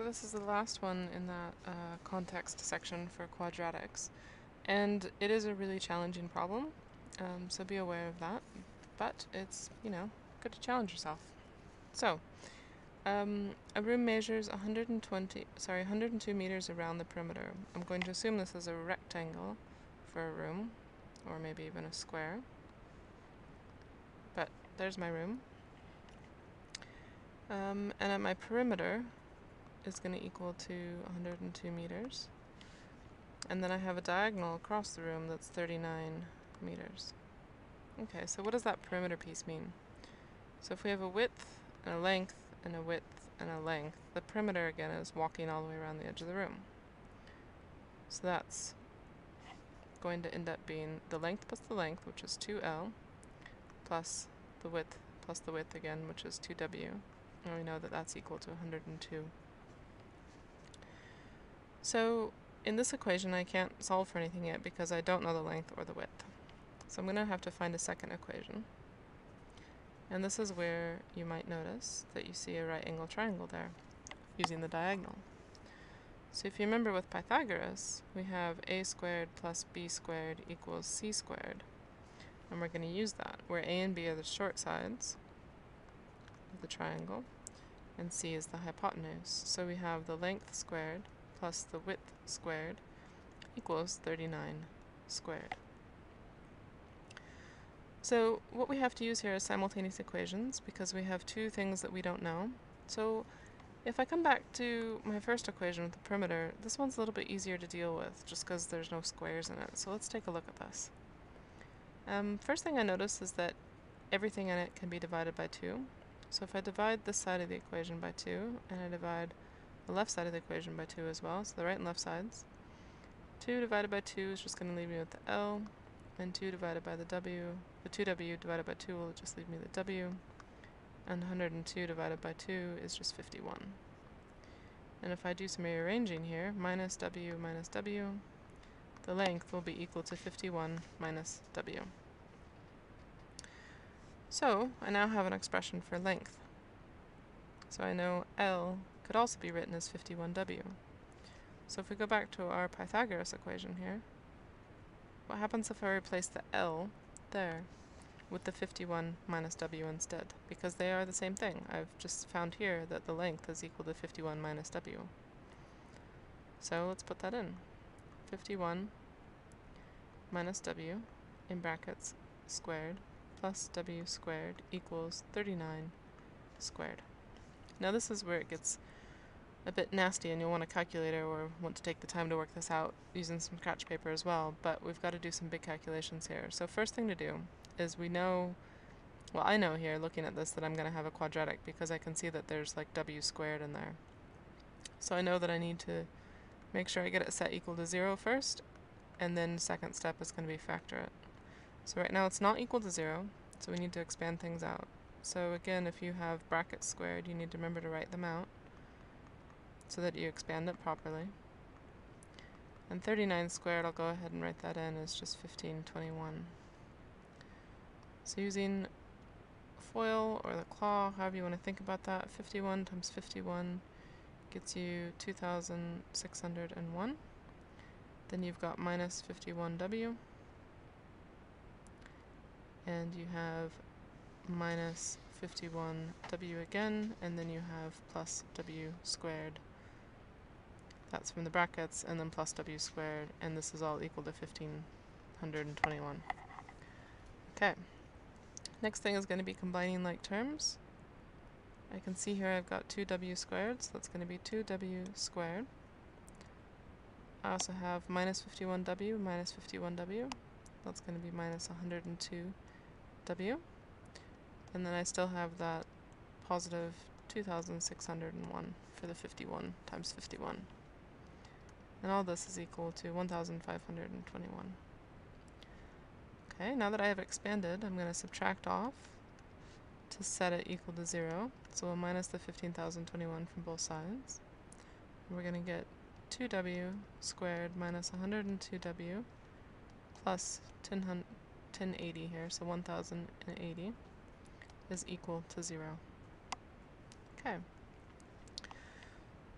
So this is the last one in that uh, context section for quadratics. And it is a really challenging problem, um, so be aware of that. But it's, you know, good to challenge yourself. So, um, a room measures 120, sorry, 102 meters around the perimeter. I'm going to assume this is a rectangle for a room, or maybe even a square. But there's my room. Um, and at my perimeter is going to equal to 102 meters. And then I have a diagonal across the room that's 39 meters. Okay, so what does that perimeter piece mean? So if we have a width and a length and a width and a length, the perimeter again is walking all the way around the edge of the room. So that's going to end up being the length plus the length, which is 2L, plus the width plus the width again, which is 2W. And we know that that's equal to 102. So in this equation I can't solve for anything yet because I don't know the length or the width. So I'm going to have to find a second equation. And this is where you might notice that you see a right angle triangle there using the diagonal. So if you remember with Pythagoras, we have a squared plus b squared equals c squared. And we're going to use that, where a and b are the short sides of the triangle, and c is the hypotenuse. So we have the length squared plus the width squared equals 39 squared. So what we have to use here is simultaneous equations because we have two things that we don't know. So if I come back to my first equation with the perimeter, this one's a little bit easier to deal with just because there's no squares in it. So let's take a look at this. Um, first thing I notice is that everything in it can be divided by 2. So if I divide this side of the equation by 2 and I divide the left side of the equation by 2 as well, so the right and left sides. 2 divided by 2 is just going to leave me with the L, and 2 divided by the W, the 2W divided by 2 will just leave me the W, and 102 divided by 2 is just 51. And if I do some rearranging here, minus W minus W, the length will be equal to 51 minus W. So, I now have an expression for length. So I know L could also be written as 51w. So if we go back to our Pythagoras equation here, what happens if I replace the L there with the 51 minus w instead? Because they are the same thing. I've just found here that the length is equal to 51 minus w. So let's put that in. 51 minus w in brackets squared plus w squared equals 39 squared. Now this is where it gets a bit nasty and you'll want a calculator or want to take the time to work this out using some scratch paper as well, but we've got to do some big calculations here. So first thing to do is we know, well I know here looking at this that I'm going to have a quadratic because I can see that there's like w squared in there. So I know that I need to make sure I get it set equal to 0 first, and then second step is going to be factor it. So right now it's not equal to 0, so we need to expand things out. So again, if you have brackets squared, you need to remember to write them out so that you expand it properly. And 39 squared, I'll go ahead and write that in as just 1521. So using FOIL or the claw, however you want to think about that, 51 times 51 gets you 2601. Then you've got minus 51w. And you have minus 51w again, and then you have plus w squared that's from the brackets, and then plus w squared, and this is all equal to 1521. Okay. Next thing is going to be combining like terms. I can see here I've got 2w squared, so that's going to be 2w squared. I also have minus 51w minus 51w. That's going to be minus 102w. And then I still have that positive 2601 for the 51 times 51. And all this is equal to 1,521. Okay, now that I have expanded, I'm going to subtract off to set it equal to 0. So we'll minus the 15,021 from both sides. we're going to get 2w squared minus 102w plus 1080 here, so 1080 is equal to 0. Okay.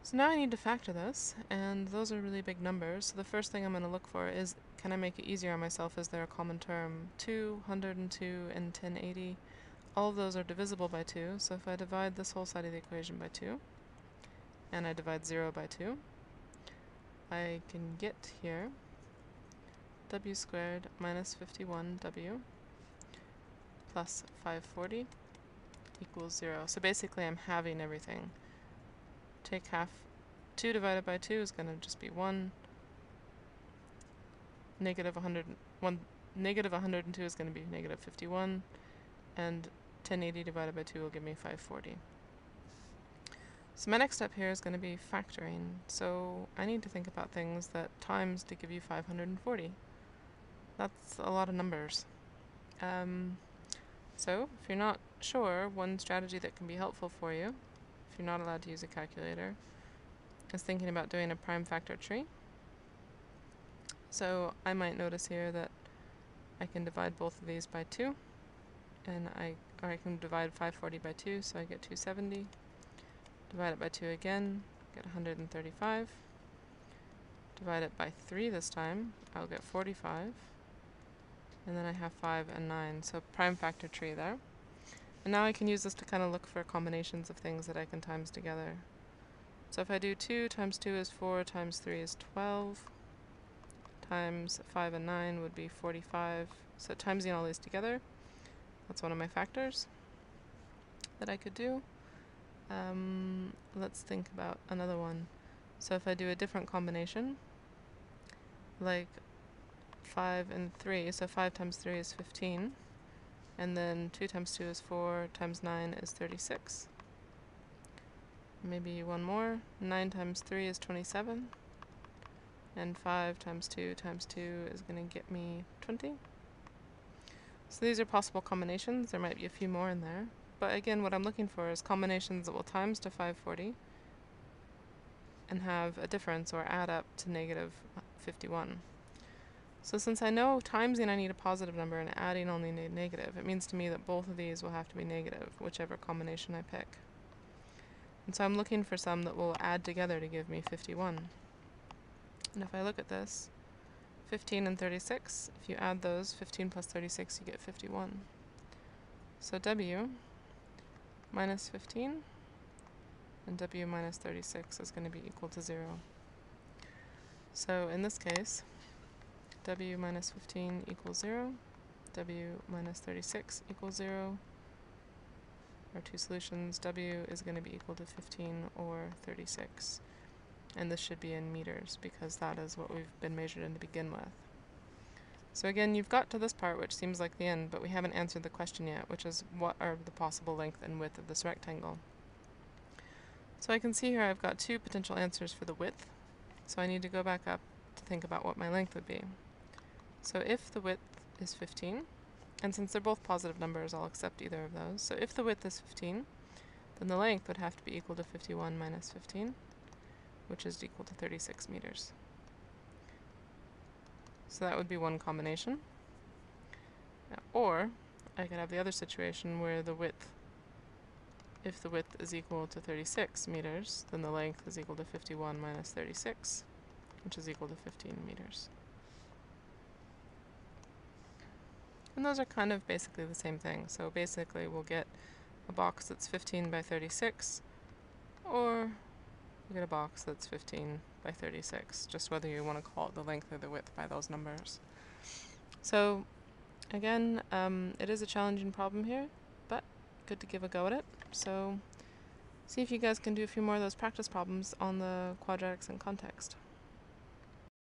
So now I need to factor this, and those are really big numbers. So the first thing I'm going to look for is, can I make it easier on myself? Is there a common term? 2, 102, and 1080. All of those are divisible by 2, so if I divide this whole side of the equation by 2, and I divide 0 by 2, I can get here w squared minus 51w plus 540 equals 0. So basically I'm halving everything. Take half, 2 divided by 2 is going to just be 1. Negative 100, 1, negative 102 is going to be negative 51. And 1080 divided by 2 will give me 540. So my next step here is going to be factoring. So I need to think about things that times to give you 540. That's a lot of numbers. Um, so if you're not sure, one strategy that can be helpful for you, if you're not allowed to use a calculator, is thinking about doing a prime factor tree. So I might notice here that I can divide both of these by 2, and I, or I can divide 540 by 2, so I get 270. Divide it by 2 again, get 135. Divide it by 3 this time, I'll get 45. And then I have 5 and 9, so prime factor tree there. And now I can use this to kind of look for combinations of things that I can times together. So if I do 2 times 2 is 4 times 3 is 12 times 5 and 9 would be 45. So timesing all these together, that's one of my factors that I could do. Um, let's think about another one. So if I do a different combination, like 5 and 3, so 5 times 3 is 15, and then 2 times 2 is 4, times 9 is 36. Maybe one more. 9 times 3 is 27, and 5 times 2 times 2 is going to get me 20. So these are possible combinations. There might be a few more in there. But again, what I'm looking for is combinations that will times to 540 and have a difference or add up to negative 51. So since I know timesing I need a positive number and adding only need negative, it means to me that both of these will have to be negative, whichever combination I pick. And so I'm looking for some that will add together to give me 51. And if I look at this, 15 and 36, if you add those, 15 plus 36, you get 51. So W minus 15 and W minus 36 is going to be equal to 0. So in this case, w minus 15 equals 0, w minus 36 equals 0. Our two solutions, w is going to be equal to 15 or 36. And this should be in meters because that is what we've been measured in to begin with. So again, you've got to this part which seems like the end, but we haven't answered the question yet, which is what are the possible length and width of this rectangle. So I can see here I've got two potential answers for the width, so I need to go back up to think about what my length would be. So if the width is 15, and since they're both positive numbers, I'll accept either of those. So if the width is 15, then the length would have to be equal to 51 minus 15, which is equal to 36 meters. So that would be one combination. Or I could have the other situation where the width, if the width is equal to 36 meters, then the length is equal to 51 minus 36, which is equal to 15 meters. And those are kind of basically the same thing. So basically we'll get a box that's 15 by 36, or we get a box that's 15 by 36, just whether you want to call it the length or the width by those numbers. So again, um, it is a challenging problem here, but good to give a go at it. So see if you guys can do a few more of those practice problems on the quadratics and context.